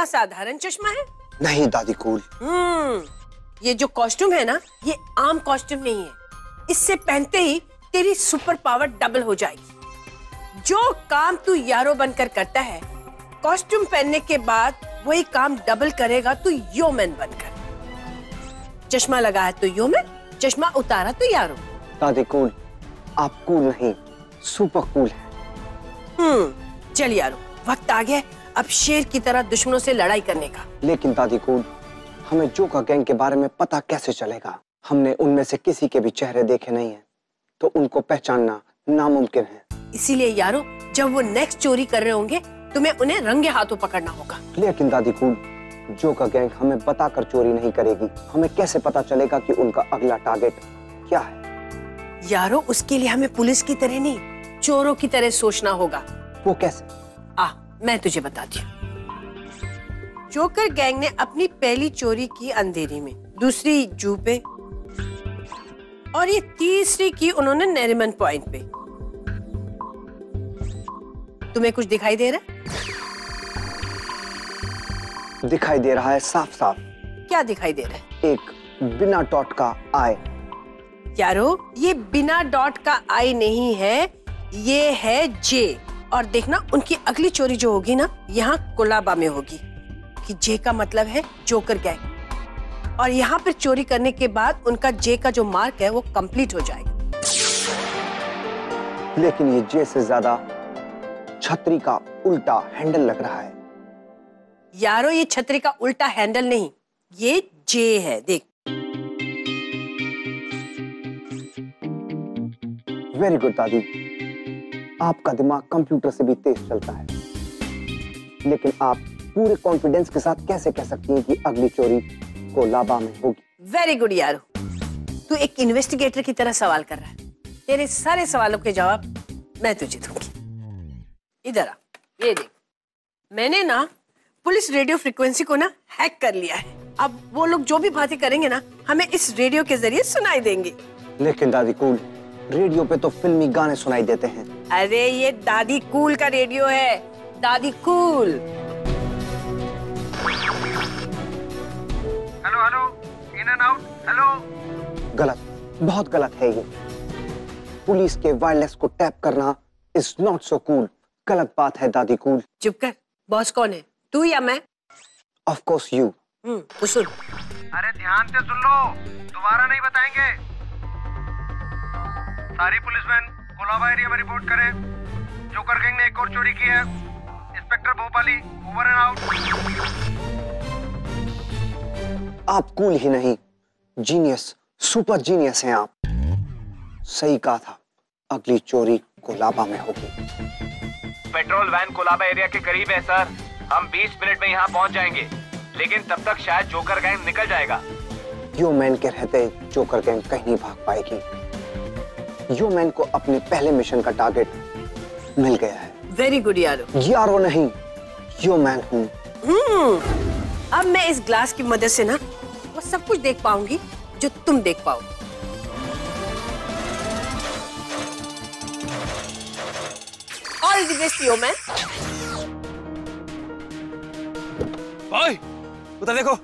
चश्मा साधारण चश्मा है? नहीं दादी कूल हम्म ये जो कॉस्ट्यूम है ना ये आम कॉस्ट्यूम नहीं है। इससे पहनते ही तेरी सुपर पावर डबल हो जाएगी। जो काम तू यारो बनकर करता है कॉस्ट्यूम पहनने के बाद वही काम डबल करेगा तू योमैन बनकर। चश्मा लगा है तो योमैन चश्मा उतारा तो यारो। दादी कूल आप कूल नहीं सुपर कूल है। हम्म चल यारो वक्त आ गया अब शेर की तरह दुश्मनों से लड़ाई करने का। लेकिन दादी कूल हमें जोका गैंग के बारे में पता कैसे चलेगा? हमने उनमें से किसी के भी चेहरे देखे नहीं है तो उनको पहचानना नामुमकिन है। इसीलिए यारो जब वो नेक्स्ट चोरी कर रहे होंगे तुम्हें उन्हें रंगे हाथों पकड़ना होगा। लेकिन दादी कूल जोका गैंग हमें बताकर चोरी नहीं करेगी। हमें कैसे पता चलेगा कि उनका अगला टारगेट क्या है? यारो उसके लिए हमें पुलिस की तरह नहीं चोरों की तरह सोचना होगा। वो कैसे? आ मैं तुझे बताती हूँ। जोकर गैंग ने अपनी पहली चोरी की अंधेरी में दूसरी जू पे और ये तीसरी की उन्होंने नेरिमन पॉइंट पे। तुम्हें कुछ दिखाई दे रहा है? दिखाई दे रहा है साफ़ साफ़ क्या दिखाई दे रहा है? एक बिना डॉट का आय। यारो ये बिना डॉट का आई नहीं है ये है जे और देखना उनकी अगली चोरी जो होगी ना यहाँ कोलाबा में होगी। कि जे का मतलब है जोकर गैंग। और यहाँ पर चोरी करने के बाद उनका जे का जो मार्क है वो कंप्लीट हो जाएगा। लेकिन ये जे से ज़्यादा छतरी का उल्टा हैंडल लग रहा है। यारो ये छतरी का उल्टा हैंडल नहीं ये जे है देख। वेरी गुड दादी। आपका दिमाग कंप्यूटर से भी तेज चलता है। लेकिन आप पूरे कॉन्फिडेंस के साथ कैसे कह सकती हैं कि अगली चोरी कोलाबा में होगी? वेरी गुड यारो। तू एक इन्वेस्टिगेटर की तरह सवाल कर रहा है। तेरे सारे सवालों के जवाब मैं तुझे दूँगी। इधर आ ये देख। मैंने ना पुलिस रेडियो फ्रीक्वेंसी को ना हैक कर लिया है। अब वो लोग जो भी बातें करेंगे ना हमें इस रेडियो के ज़रिए सुनाई देंगे। लेकिन दादी कूल रेडियो पे तो फिल्मी गाने सुनाई देते हैं। अरे ये दादी कूल का रेडियो है। दादी cool. Hello hello in and out hello. गलत बहुत गलत है ये। पुलिस के वायरलेस को टैप करना इज़ नॉट सो कूल गलत बात है दादी कूल। चुप कर बॉस कौन है? तू या मैं? ऑफ़ कोर्स यू हम्म सुन। अरे ध्यान से सुन लो दोबारा नहीं बताएँगे। सारी पुलिस वैन कोलाबा एरिया में रिपोर्ट करें। जोकर गैंग ने एक और चोरी की है। Inspector Bhopali over and out आप कूल ही नहीं। जीनियस सुपर जीनियस हैं आप। सही कहा था। अगली चोरी कोलाबा में होगी। पेट्रोल वैन कोलाबा एरिया के करीब है सर। हम 20 मिनट में यहाँ पहुँच जाएँगे। लेकिन तब तक शायद जोकर गैंग निकल जाएगा। यो मैन के रहते जोकर गैंग कहीं नहीं भाग पाएगी। यो मैन को अपने पहले मिशन का टारगेट मिल गया है। वेरी गुड यारो यारो नहीं यो मैन हूँ। हम्म। अब मैं इस ग्लास की मदद से ना वो सब कुछ देख पाऊँगी जो तुम देख पाओ। All the best yo man भाई उधर देखो।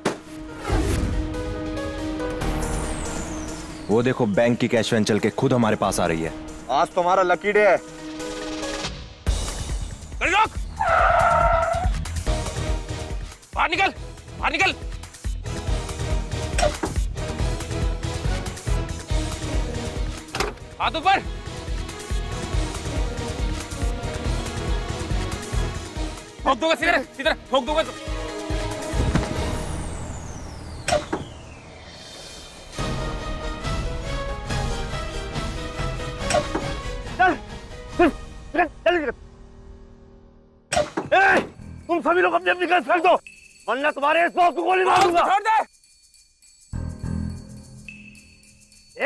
वो देखो बैंक की कैश वैन चल के खुद हमारे पास आ रही है। आज तुम्हारा लकी डे है। बाहर निकल बाहर निकल। हाथ ऊपर। ठोक दूँगा सीधे सीधे ठोक दूँगा सभी लोग अपनी अपनी गन फेंक दो। वरना तुम्हारे इस बॉस को गोली मार दूँगा। छोड़ दे।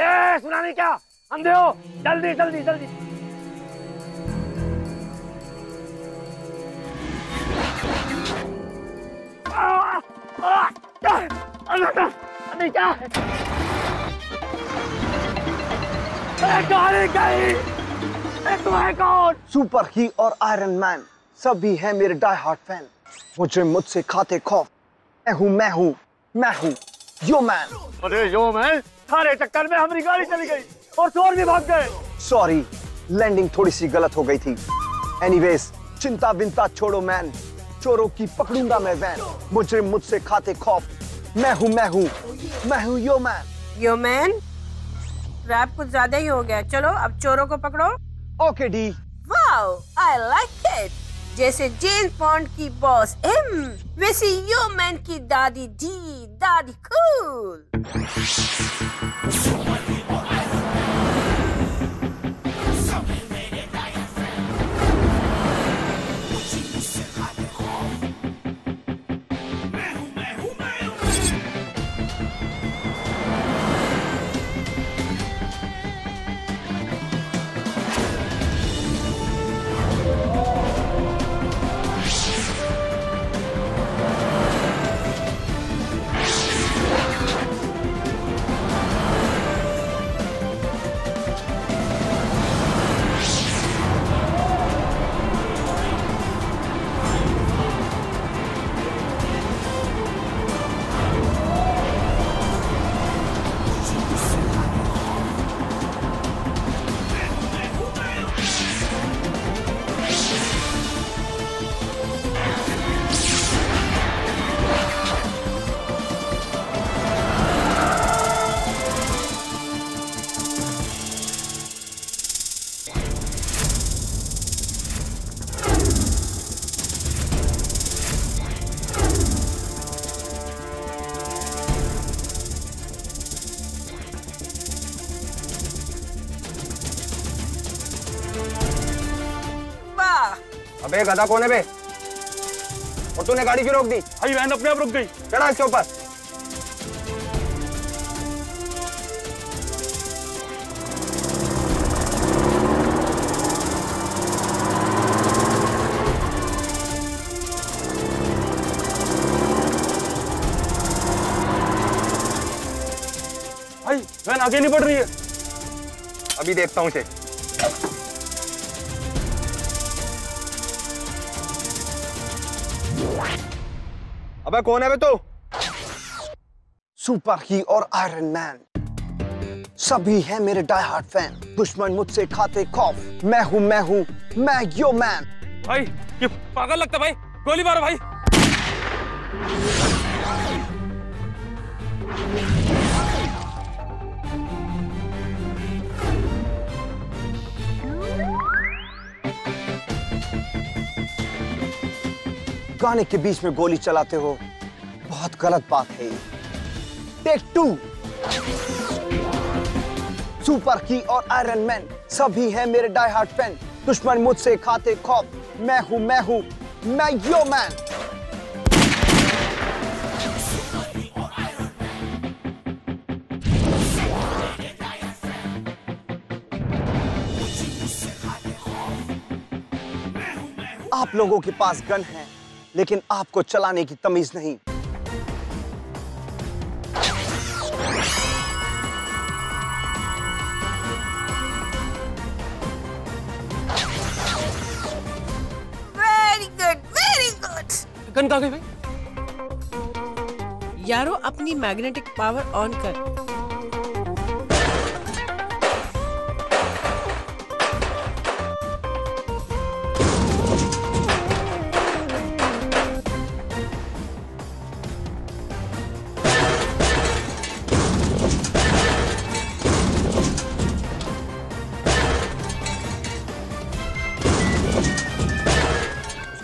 ए सुना नहीं क्या? अंधे हो। जल्दी जल्दी जल्दी। अंदर क्या है? अरे गाड़ी गई अरे तुम है कौन? सुपर ही और आयरन मैन। सभी हैं मेरे डाई हार्ट फ़ैन मुझे मुझसे खाते खौफ। मैं हूँ मैं हूँ मैं हूँ। यो मैन अरे यो मैन सारे चक्कर में हमारी गाड़ी चली गई और चोर भी भाग गए। सॉरी लैंडिंग थोड़ी सी गलत हो गई थी। एनीवेज चिंता बिंता छोड़ो मैन चोरों की पकड़ूँगा मैं वैन मुझे मुझसे खाते खौफ। मैं हूँ मैं हूँ। मैं हूँ yo man yo man rap कुछ ज़्यादा ही हो गया। चलो अब चोरों को पकड़ो। Okay D wow I like it जैसे जेन पॉन्ड की बॉस एम वैसे यो मैन की दादी डी दादी कूल। अबे गधा कोने पे और तूने गाड़ी क्यों रोक दी? भाई वैन अपने आप रुक गई। चढ़ा इसके ऊपर। भाई वैन आगे नहीं बढ़ रही है। अभी देखता हूँ इसे। अबे कौन है बे तू? सुपर ही और आयरन मैन सभी है मेरे डाई हार्ट फ़ैन दुश्मन मुझसे खाते खौफ। मैं हूँ मैं हूँ मैं यो मैन भाई ये पागल लगता भाई। गोली मारो भाई। गाने के बीच में गोली चलाते हो। बहुत गलत बात है टेक टू सुपर की और आयरन मैन सभी हैं मेरे डाई हार्ट फ़ैन दुश्मन मुझसे खाते खौफ। मैं हूँ मैं हूँ। मैं यो मैन आप लोगों के पास गन है। लेकिन आपको चलाने की तमीज नहीं। Very good very good gun कहाँ गई भाई? यारो अपनी मैग्नेटिक पावर ऑन कर।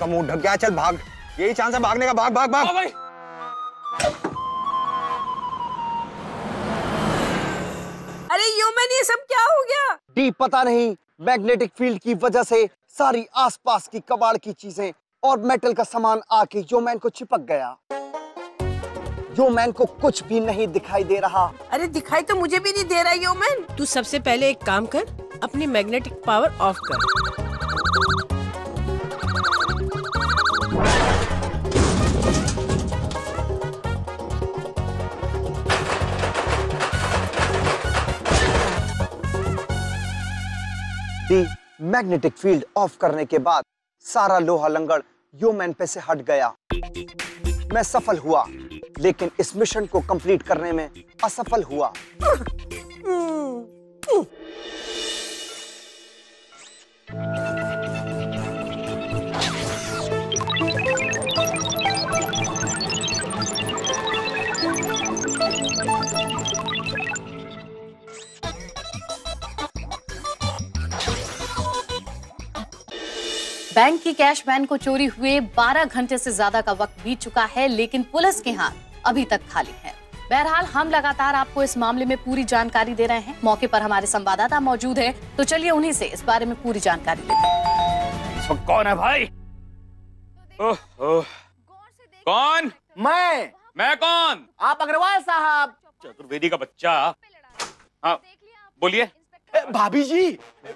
उसका मुँह ढक गया चल भाग। यही चांस है भागने का। भाग भाग भाग। भाई। अरे यो मैन ये सब क्या हो गया? डी पता नहीं मैग्नेटिक फ़ील्ड की वजह से सारी आसपास की कबाड़ की चीज़ें और मेटल का सामान आके योमैन को चिपक गया। योमैन को कुछ भी नहीं दिखाई दे रहा। अरे दिखाई तो मुझे भी नहीं दे रहा यो मैन तू सबसे पहले एक काम कर अपनी मैग्नेटिक पावर ऑफ़ कर। मैग्नेटिक फ़ील्ड ऑफ़ करने के बाद सारा लोहा लंगड़ योमैन पे से हट गया। मैं सफल हुआ लेकिन इस मिशन को कंप्लीट करने में असफल हुआ। बैंक की कैश वैन को चोरी हुए 12 घंटे से ज़्यादा का वक्त बीत चुका है लेकिन पुलिस के हाथ अभी तक खाली है। बहरहाल हम लगातार आपको इस मामले में पूरी जानकारी दे रहे हैं। मौके पर हमारे संवाददाता मौजूद है तो चलिए उन्हीं से इस बारे में पूरी जानकारी लेते हैं। इस कौन है भाई? ओह ओह। कौन? मैं। मैं कौन? आप अग्रवाल साहब। चतुर्वेदी का बच्चा। हाँ बोलिए। भाभी जी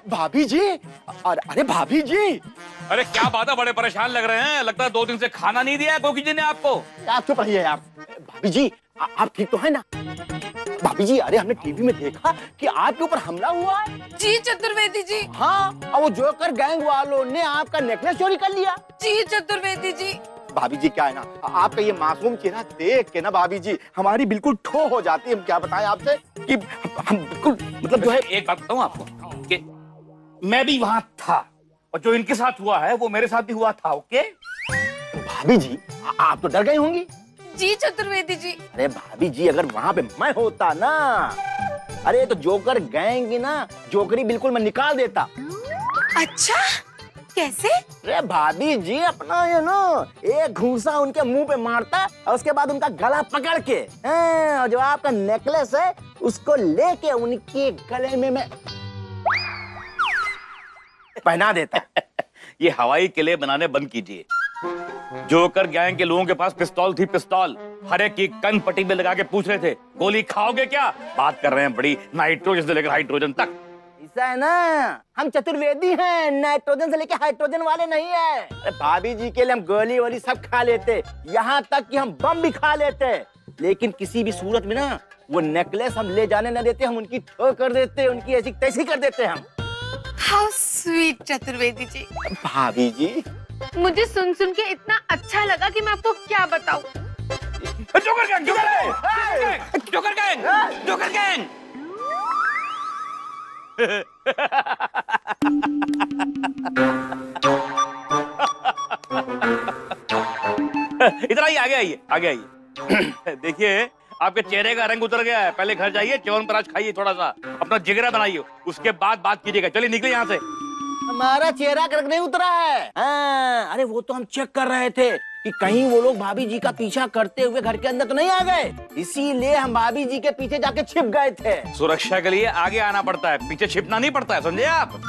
भाभी जी अरे अरे भाभी जी अरे क्या बात है बड़े परेशान लग रहे हैं। लगता है दो दिन से खाना नहीं दिया है गोकी जी ने आपको। आप चुप रहिए यार। भाभी जी आ, आप ठीक तो है ना? भाभी जी अरे हमने टीवी में देखा कि आपके ऊपर हमला हुआ है। जी चतुर्वेदी जी। हाँ और वो जोकर गैंग वालों ने आपका नेकलेस चोरी कर लिया। जी चतुर्वेदी जी। भाभी जी क्या है ना? आपका ये मासूम चेहरा देख के ना भाभी जी हमारी बिल्कुल ठो हो जाती है। हम क्या बताएँ आपसे कि हम बिल्कुल मतलब जो है एक बात बताऊँ आपको कि मैं भी वहाँ था और जो इनके साथ हुआ है वो मेरे साथ भी हुआ था ओके? भाभी जी आप तो डर गई होंगी। जी चतुर्वेदी जी। अरे भाभी जी अगर वहाँ पे मैं होता ना अरे तो जोकर गैंग की ना जोकरी बिल्कुल मैं निकाल देता। अच्छा? कैसे? अरे भाभी जी अपना ये ना एक घूसा उनके मुँह पे मारता और उसके बाद उनका गला पकड़ के और जो आपका नेकलेस है उसको लेके उनके गले में मैं पहना देता ये हवाई किले बनाने बंद कीजिए। जोकर गैंग के लोगों के पास पिस्तौल थी पिस्तौल। हर एक की कन पट्टी में लगा के पूछ रहे थे गोली खाओगे क्या? बात कर रहे हैं बड़ी नाइट्रोजन से लेकर हाइड्रोजन तक। ऐसा है ना हम चतुर्वेदी हैं नाइट्रोजन से लेके हाइड्रोजन वाले नहीं है। अरे भाभी जी के लिए हम गोली वोली सब खा लेते। यहाँ तक कि हम बम भी खा लेते। लेकिन किसी भी सूरत में ना वो नेकलेस हम ले जाने न देते हम उनकी ठो कर देते उनकी ऐसी तैसी कर देते हम। How sweet Chaturvedi ji. भाभी जी। मुझे सुन सुन के इतना अच्छा लगा कि मैं आपको क्या बताऊँ। Joker gang joker gang joker gang joker gang इतना ही आगे आइए आगे आइए। देखिए आपके चेहरे का रंग उतर गया है। पहले घर जाइए च्यवनप्राश खाइए थोड़ा सा अपना जिगरा बनाइए। उसके बाद बात कीजिएगा। चलिए निकले यहाँ से। हमारा चेहरा कर नहीं उतरा है। हाँ, अरे वो तो हम चेक कर रहे थे। कि कहीं वो लोग भाभी जी का पीछा करते हुए घर के अंदर तो नहीं आ गए? इसीलिए हम भाभी जी के पीछे जाके छिप गए थे। सुरक्षा के लिए आगे आना पड़ता है पीछे छिपना नहीं पड़ता है समझे आप?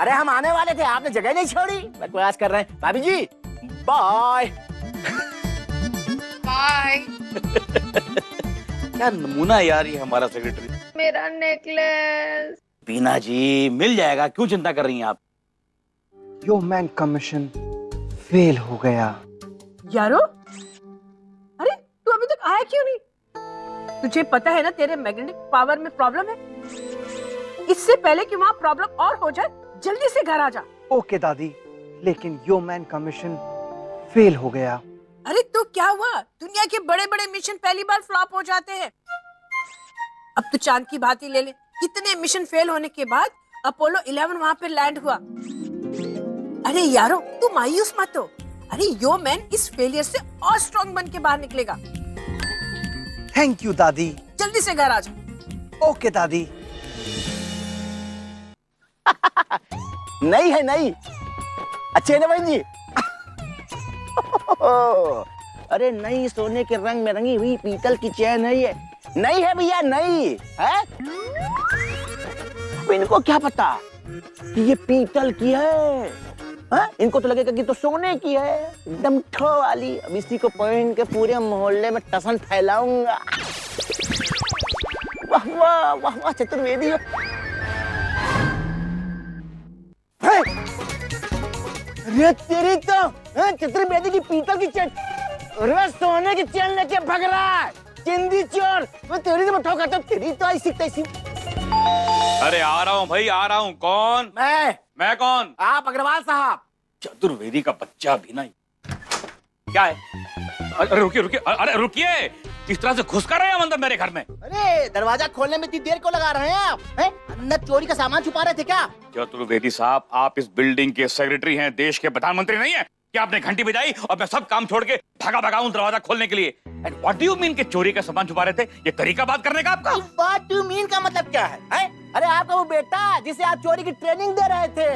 अरे हम आने वाले थे आपने जगह नहीं छोड़ी। बकवास कर रहे हैं। भाभी जी बाय बाय क्या नमूना यार ये हमारा सेक्रेटरी मेरा नेकलेस बीना जी मिल जाएगा। क्यों चिंता कर रही हैं आप? यो मैन का मिशन फेल हो गया। यारो? अरे तू अभी तक आया क्यों नहीं? तुझे पता है ना तेरे मैग्नेटिक पावर में प्रॉब्लम है? इससे पहले कि वहाँ प्रॉब्लम और हो जाए जल्दी से घर आ जा। ओके दादी। लेकिन यो मैन का मिशन फेल हो गया। अरे तो क्या हुआ? दुनिया के बड़े बड़े मिशन पहली बार फ्लॉप हो जाते हैं। अब तो चाँद की ही ले ले। कितने मिशन फेल होने के बाद अपोलो 11 वहाँ पर लैंड हुआ। अरे यारो तू मायूस मत हो। अरे यो मैन इस फेलियर से और स्ट्रॉन्ग बन के बाहर निकलेगा। थैंक यू दादी। जल्दी से घर आ जा ओके दादी। नहीं है नहीं। अच्छे ना बहन जी? अरे नई सोने के रंग में रंगी हुई पीतल की चैन है ये। नई है भैया नहीं। है? इनको क्या पता कि ये पीतल की है? हा? इनको तो लगेगा कि तो सोने की है। एकदम ठो वाली। अब इसी को पहन के पूरे मोहल्ले में टसन फैलाऊँगा। वाह वाह वाह वाह, चतुर्वेदी? अरे, तेरी तो चतुर्वेदी की पीतल की चेन। सोने की चेन लेके भग रहा है। चिंदी चोर। मैं तेरी तो मैं ठोका तेरी तो ऐसी तैसी। अरे आ रहा हूँ भाई आ रहा हूँ। कौन? मैं। मैं कौन? आप अग्रवाल साहब। चतुर्वेदी का बच्चा भी नहीं। क्या है? अरे रुकिए रुकिए। अरे रुकिए। इस तरह से घुस कर रहे हैं अंदर मेरे घर में। अरे दरवाज़ा खोलने में इतनी देर को लगा रहे हैं आप? हैं? अंदर चोरी का सामान छुपा रहे थे क्या? चतुर्वेदी साहब आप इस बिल्डिंग के सेक्रेटरी हैं देश के प्रधानमंत्री नहीं है। क्या आपने घंटी बजाई और मैं सब काम छोड़ के भागा भागा हूँ दरवाज़ा खोलने के लिए? And what do you mean कि चोरी का सामान छुपा रहे थे? ये तरीका बात करने का आपका? व्हाट डू मीन का मतलब क्या है, है? अरे आपका वो बेटा जिसे आप चोरी की ट्रेनिंग दे रहे थे।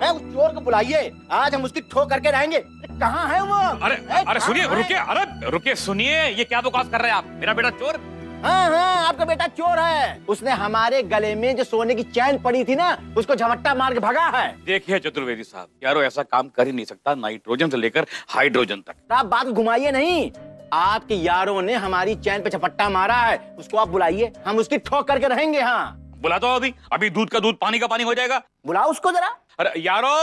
मैं उस चोर को बुलाइए। आज हम उसकी ठोक करके रहेंगे। कहाँ है वो? अरे अरे सुनिए? रुकिए अरे रुकिए सुनिए ये क्या बकवास कर रहे हैं आप? मेरा बेटा चोर हाँ हाँ आपका बेटा चोर है। उसने हमारे गले में जो सोने की चैन पड़ी थी ना उसको झपट्टा मार के भगा है। देखिए चतुर्वेदी साहब यारो ऐसा काम कर ही नहीं सकता नाइट्रोजन से लेकर हाइड्रोजन तक। आप बात घुमाइए नहीं। आपके यारों ने हमारी चैन पे झपट्टा मारा है उसको आप बुलाइए। हम उसकी ठोक करके रहेंगे हाँ। बुला दो अभी अभी दूध का दूध पानी का पानी हो जाएगा। बुलाओ उसको जरा। अरे यारो!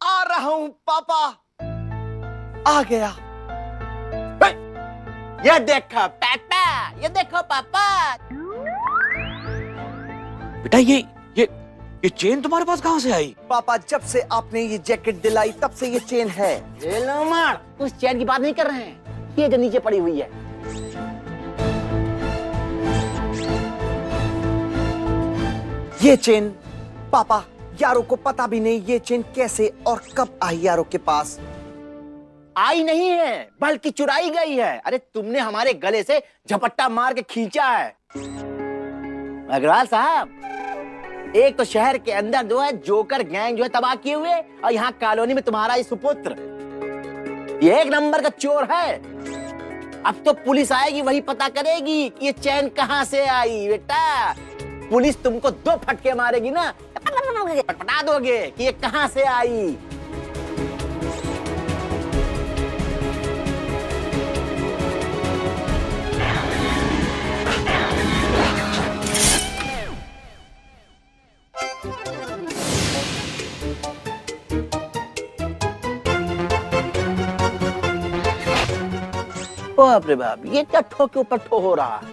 आ रहा हूँ पापा। आ गया। ये देखो पापा ये देखो पापा। बेटा ये ये ये चेन तुम्हारे पास कहाँ से आई? पापा जब से आपने ये जैकेट दिलाई तब से ये चेन है। ये लो मार उस चेन की बात नहीं कर रहे हैं। ये जो नीचे पड़ी हुई है। ये चेन पापा यारों को पता भी नहीं ये चेन कैसे और कब आई यारों के पास। आई नहीं है, बल्कि चुराई गई है। अरे, तुमने हमारे गले से झपट्टा मार के खींचा है। अग्रवाल साहब, एक तो शहर के अंदर जो है, जोकर गैंग जो है, तबाह किए हुए और यहाँ कॉलोनी में तुम्हारा ये सुपुत्र। ये एक नंबर का चोर है। अब तो पुलिस आएगी, वही पता करेगी कि ये चैन कहाँ से आई, बेटा। पुलिस तुमको दो फटके मारेगी ना। पटपटा दोगे कि ये कहाँ से आई। बाप रे बाप, ये क्या ठो के ऊपर ठो हो रहा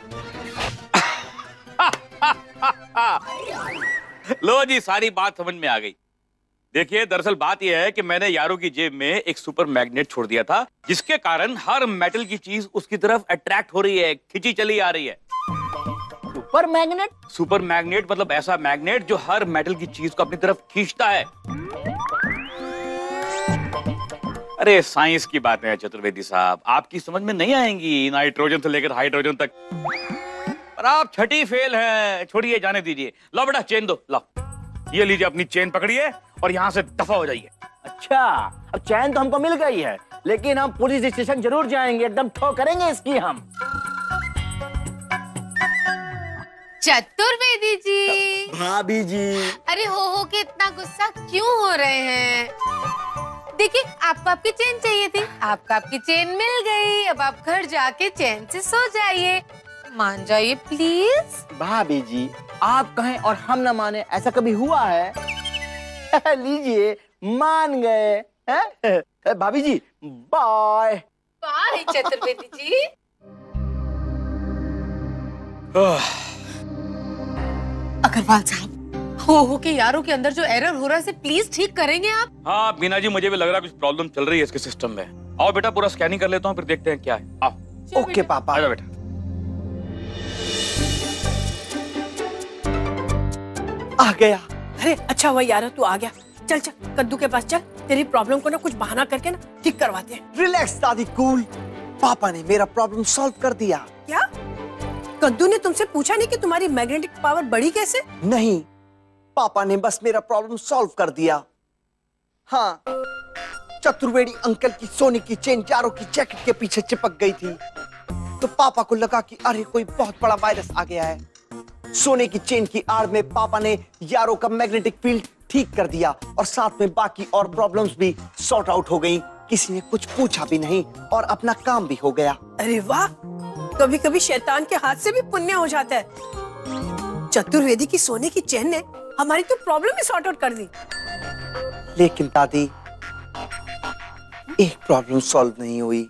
लो जी, सारी बात समझ में आ गई। देखिए, दरअसल बात यह है कि मैंने यारों की जेब में एक सुपर मैग्नेट छोड़ दिया था, जिसके कारण हर मेटल की चीज़ उसकी तरफ़ अट्रैक्ट हो रही है, खिंची चली आ रही है। Super magnet? सुपर मैग्नेट मतलब ऐसा मैग्नेट जो हर मेटल की चीज़ को अपनी तरफ़ खींचता है। अरे साइंस की बातें हैं चतुर्वेदी साहब। आपकी समझ में नहीं आएँगी नाइट्रोजन से लेकर हाइड्रोजन तक। पर आप छठी फेल हैं। छोड़िए जाने दीजिए। लो बेटा चेन दो। लो ये लीजिए अपनी चेन पकड़िए और यहाँ से दफ़ा हो जाइए। अच्छा अब चैन तो हमको मिल गई है लेकिन हम पुलिस स्टेशन ज़रूर जाएँगे। एकदम ठो करेंगे इसकी हम। चतुर्वेदी जी। भाभी जी। अरे हो हो के इतना गुस्सा क्यों हो रहे हैं? देखिए आपको आपकी चेन चाहिए थी। आपको आपकी चेन मिल गई। अब आप घर जाके चैन से सो जाइए। मान जाइए प्लीज़ भाभी जी आप कहें और हम ना माने ऐसा कभी हुआ है? लीजिए मान गए। भाभी जी बाय बाय चतुर्वेदी जी। अग्रवाल साहब हो हो के यारों के अंदर जो एरर हो रहा है इसे प्लीज़ ठीक करेंगे आप? हाँ बीना जी मुझे भी लग रहा है कुछ प्रॉब्लम चल रही है इसके सिस्टम में। आओ बेटा पूरा स्कैनिंग कर लेता हूँ फिर देखते हैं क्या है। आओ। ओके पापा। आजा बेटा। आ गया। अरे अच्छा हुआ यार तू आ गया। चल चल कद्दू के पास चल। तेरी प्रॉब्लम को ना कुछ बहाना करके ना ठीक करवाते हैं। रिलैक्स दादी कूल पापा ने मेरा प्रॉब्लम सॉल्व कर दिया। क्या? कद्दू ने तुमसे पूछा नहीं कि तुम्हारी मैग्नेटिक पावर बढ़ी कैसे? नहीं पापा ने बस मेरा प्रॉब्लम सॉल्व कर दिया। हाँ चतुर्वेदी अंकल की सोने की चेन चारों की जैकेट के पीछे चिपक गई थी। तो पापा को लगा कि अरे कोई बहुत बड़ा वायरस आ गया है। सोने की चेन की आड़ में पापा ने यारों का मैग्नेटिक फ़ील्ड ठीक कर दिया और साथ में बाकी और प्रॉब्लम्स भी सॉर्ट आउट हो गई। किसी ने कुछ पूछा भी नहीं और अपना काम भी हो गया। अरे वाह! कभी कभी शैतान के हाथ से भी पुण्य हो जाता है। चतुर्वेदी की सोने की चैन ने हमारी तो प्रॉब्लम ही सॉर्ट आउट कर दी। लेकिन दादी, एक प्रॉब्लम सॉल्व नहीं हुई।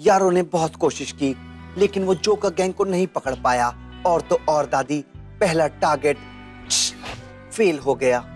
यारों ने बहुत कोशिश की, लेकिन वो जोकर गैंग को नहीं पकड़ पाया, और तो और दादी, पहला टारगेट फेल हो गया।